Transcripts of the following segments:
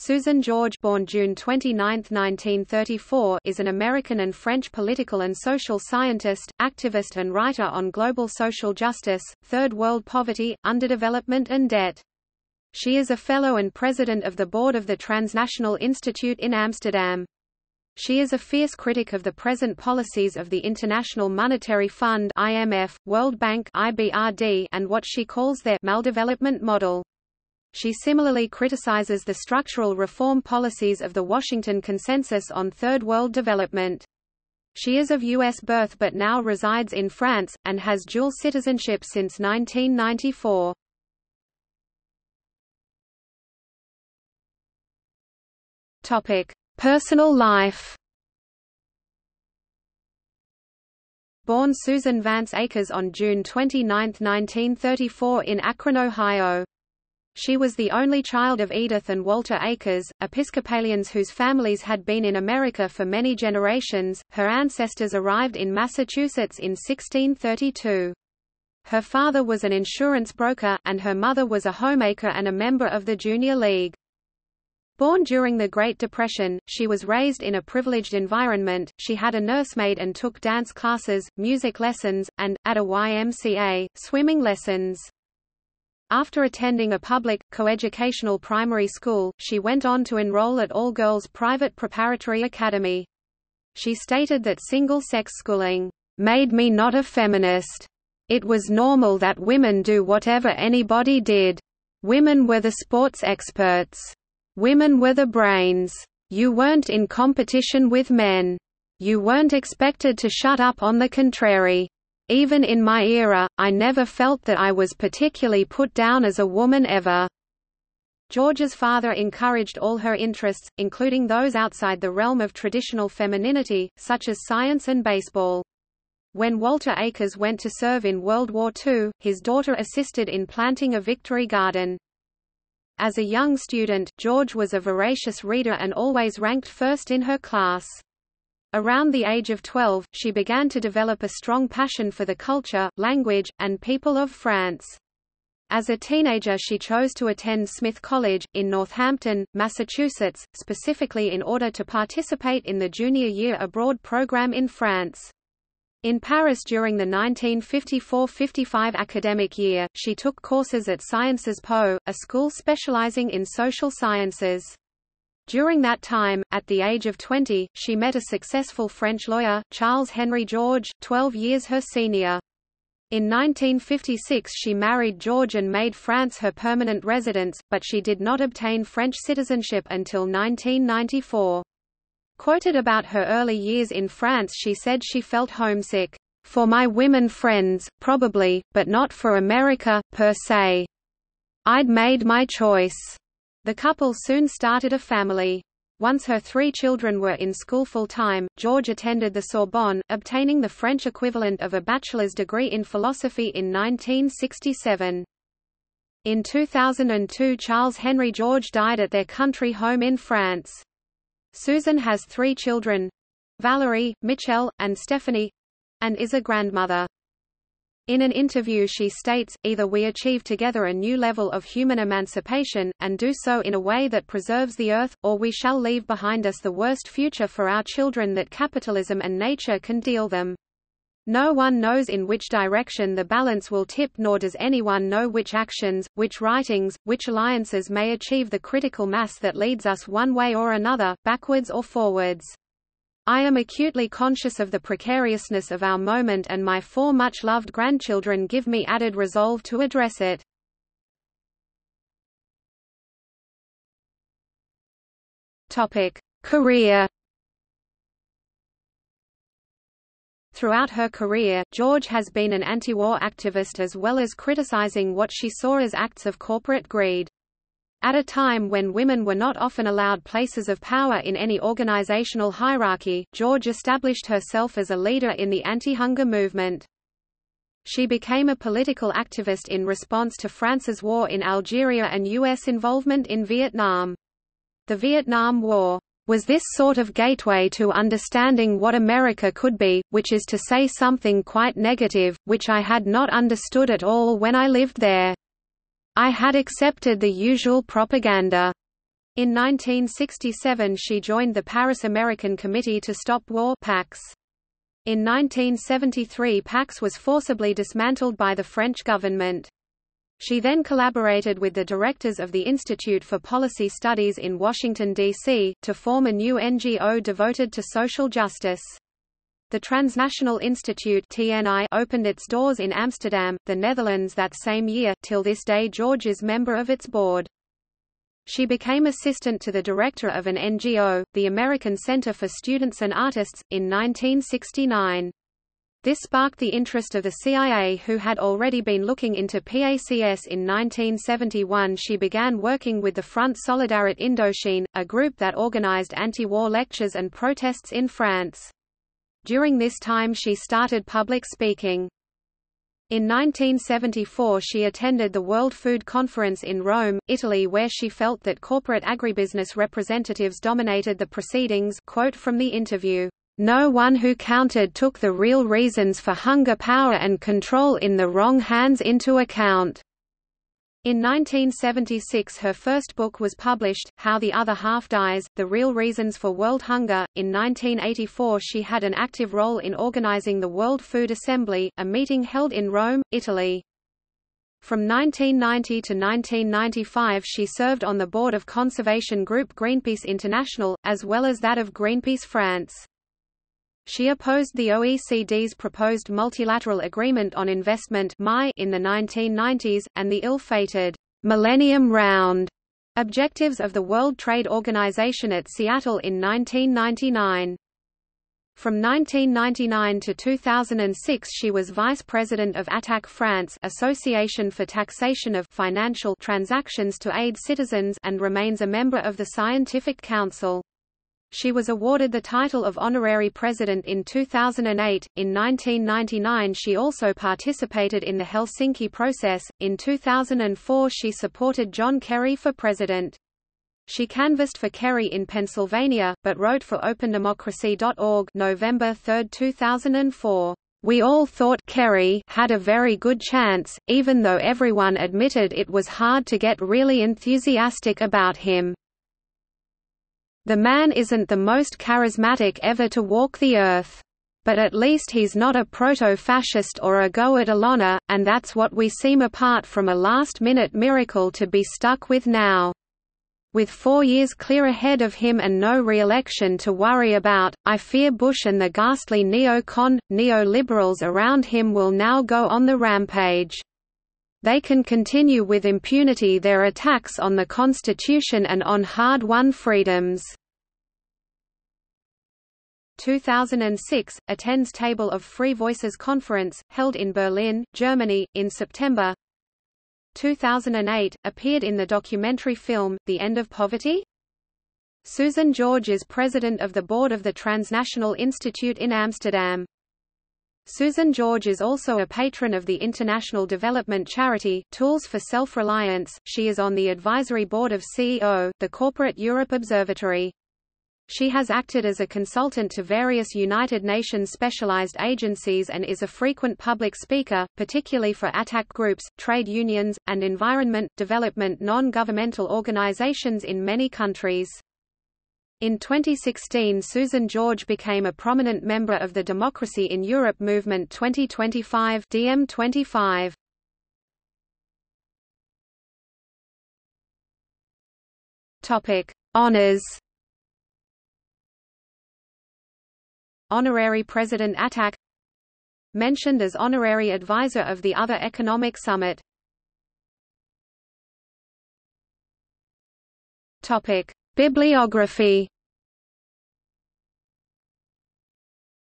Susan George born June 29, 1934, is an American and French political and social scientist, activist and writer on global social justice, third world poverty, underdevelopment and debt. She is a fellow and president of the board of the Transnational Institute in Amsterdam. She is a fierce critic of the present policies of the International Monetary Fund IMF, World Bank IBRD, and what she calls their maldevelopment model. She similarly criticizes the structural reform policies of the Washington Consensus on Third World Development. She is of U.S. birth but now resides in France, and has dual citizenship since 1994. Personal life Born Susan Vance Akers on June 29, 1934 in Akron, Ohio. She was the only child of Edith and Walter Akers, Episcopalians whose families had been in America for many generations. Her ancestors arrived in Massachusetts in 1632. Her father was an insurance broker, and her mother was a homemaker and a member of the Junior League. Born during the Great Depression, she was raised in a privileged environment, she had a nursemaid and took dance classes, music lessons, and, at a YMCA, swimming lessons. After attending a public, coeducational primary school, she went on to enroll at all-girls private preparatory academy. She stated that single-sex schooling made me not a feminist. It was normal that women do whatever anybody did. Women were the sports experts. Women were the brains. You weren't in competition with men. You weren't expected to shut up on the contrary. Even in my era, I never felt that I was particularly put down as a woman ever. George's father encouraged all her interests, including those outside the realm of traditional femininity, such as science and baseball. When Walter Akers went to serve in World War II, his daughter assisted in planting a victory garden. As a young student, George was a voracious reader and always ranked first in her class. Around the age of 12, she began to develop a strong passion for the culture, language, and people of France. As a teenager she chose to attend Smith College, in Northampton, Massachusetts, specifically in order to participate in the junior year abroad program in France. In Paris during the 1954–55 academic year, she took courses at Sciences Po, a school specializing in social sciences. During that time, at the age of 20, she met a successful French lawyer, Charles Henry George, 12 years her senior. In 1956 she married George and made France her permanent residence, but she did not obtain French citizenship until 1994. Quoted about her early years in France she said she felt homesick, "...for my women friends, probably, but not for America, per se. I'd made my choice." The couple soon started a family. Once her three children were in school full-time, George attended the Sorbonne, obtaining the French equivalent of a bachelor's degree in philosophy in 1967. In 2002 Charles Henry George died at their country home in France. Susan has three children—Valerie, Michelle, and Stephanie—and is a grandmother. In an interview she states, either we achieve together a new level of human emancipation, and do so in a way that preserves the earth, or we shall leave behind us the worst future for our children that capitalism and nature can deal them. No one knows in which direction the balance will tip nor does anyone know which actions, which writings, which alliances may achieve the critical mass that leads us one way or another, backwards or forwards. I am acutely conscious of the precariousness of our moment and my four much-loved grandchildren give me added resolve to address it. Career Throughout her career, George has been an anti-war activist as well as criticizing what she saw as acts of corporate greed. At a time when women were not often allowed places of power in any organizational hierarchy, George established herself as a leader in the anti-hunger movement. She became a political activist in response to France's war in Algeria and U.S. involvement in Vietnam. The Vietnam War was this sort of gateway to understanding what America could be, which is to say something quite negative, which I had not understood at all when I lived there. I had accepted the usual propaganda. In 1967 she joined the Paris American Committee to Stop War PAX. In 1973 PAX was forcibly dismantled by the French government. She then collaborated with the directors of the Institute for Policy Studies in Washington, D.C., to form a new NGO devoted to social justice. The Transnational Institute TNI opened its doors in Amsterdam, the Netherlands that same year, till this day George is member of its board. She became assistant to the director of an NGO, the American Center for Students and Artists, in 1969. This sparked the interest of the CIA who had already been looking into PAX in 1971 she began working with the Front Solidarité Indochine, a group that organized anti-war lectures and protests in France. During this time she started public speaking. In 1974 she attended the World Food Conference in Rome, Italy where she felt that corporate agribusiness representatives dominated the proceedings quote from the interview, no one who counted took the real reasons for hunger power and control in the wrong hands into account. In 1976 her first book was published, How the Other Half Dies, The Real Reasons for World Hunger. In 1984 she had an active role in organizing the World Food Assembly, a meeting held in Rome, Italy. From 1990 to 1995 she served on the board of conservation group Greenpeace International, as well as that of Greenpeace France. She opposed the OECD's proposed Multilateral Agreement on Investment in the 1990s, and the ill-fated Millennium Round objectives of the World Trade Organization at Seattle in 1999. From 1999 to 2006 she was vice president of ATTAC France Association for Taxation of Financial Transactions to Aid Citizens and remains a member of the Scientific Council. She was awarded the title of Honorary President in 2008. In 1999, she also participated in the Helsinki process. In 2004, she supported John Kerry for president. She canvassed for Kerry in Pennsylvania, but wrote for OpenDemocracy.org November 3, 2004. We all thought Kerry had a very good chance, even though everyone admitted it was hard to get really enthusiastic about him. The man isn't the most charismatic ever to walk the earth. But at least he's not a proto-fascist or a go-it-aloner, and that's what we seem apart from a last-minute miracle to be stuck with now. With four years clear ahead of him and no re-election to worry about, I fear Bush and the ghastly neo-con, neo-liberals around him will now go on the rampage. They can continue with impunity their attacks on the Constitution and on hard-won freedoms. 2006, attends Table of Free Voices conference, held in Berlin, Germany, in September 2008, appeared in the documentary film, The End of Poverty? Susan George is president of the board of the Transnational Institute in Amsterdam. Susan George is also a patron of the international development charity, Tools for Self-Reliance. She is on the advisory board of CEO, the Corporate Europe Observatory. She has acted as a consultant to various United Nations specialized agencies and is a frequent public speaker, particularly for ATTAC groups, trade unions, and environment, development non-governmental organizations in many countries. In 2016 Susan George became a prominent member of the Democracy in Europe Movement 2025 DM25. Topic: Honors. Honorary President ATTAC Mentioned as honorary advisor of the Other Economic Summit Topic: Bibliography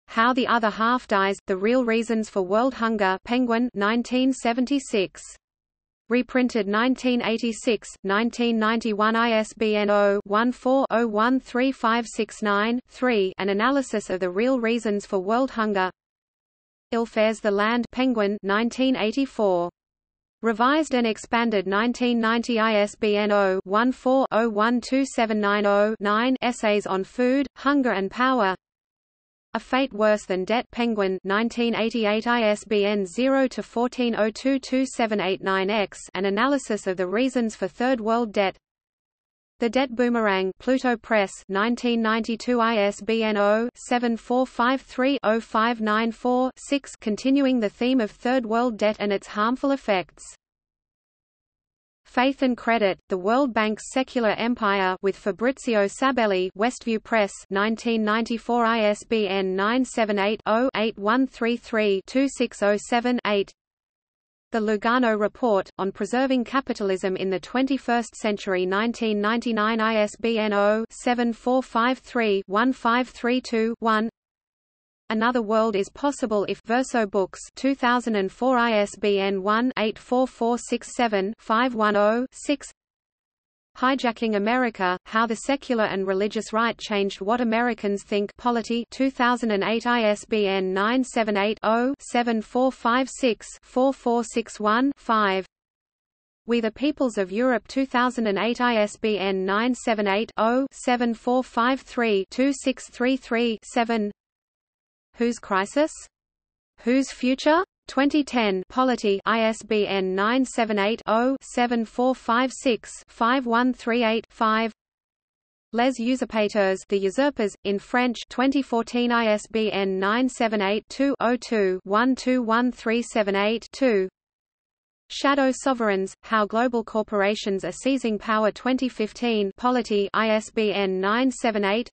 How the Other Half Dies, The Real Reasons for World Hunger Penguin 1976. Reprinted 1986, 1991 ISBN 0-14-013569-3 An Analysis of the Real Reasons for World Hunger Ill Fares the Land Penguin 1984. Revised and expanded 1990 ISBN 0-14-012790-9 Essays on Food, Hunger and Power. A Fate Worse Than Debt Penguin 1988 ISBN 0-14022789-X An Analysis of the Reasons for Third World Debt The Debt Boomerang Pluto Press 1992 ISBN 0-7453-0594-6 continuing the theme of Third World debt and its harmful effects. Faith and Credit, The World Bank's Secular Empire with Fabrizio Sabelli Westview Press 1994 ISBN 978 the Lugano Report, on Preserving Capitalism in the 21st Century 1999 ISBN 0-7453-1532-1 Another World is Possible If Verso Books 2004 ISBN 1-84467-510-6 Hijacking America, How the Secular and Religious Right Changed What Americans Think Polity 2008 ISBN 978-0-7456-4461-5 We the Peoples of Europe 2008 ISBN 978-0-7453-2633-7 Whose Crisis? Whose Future? 2010 Polity ISBN 978-0-7456-5138-5 Les Usurpateurs The Usurpers, in French 2014 ISBN 978-2-02-121378-2 Shadow Sovereigns, How Global Corporations Are Seizing Power 2015 Polity ISBN 978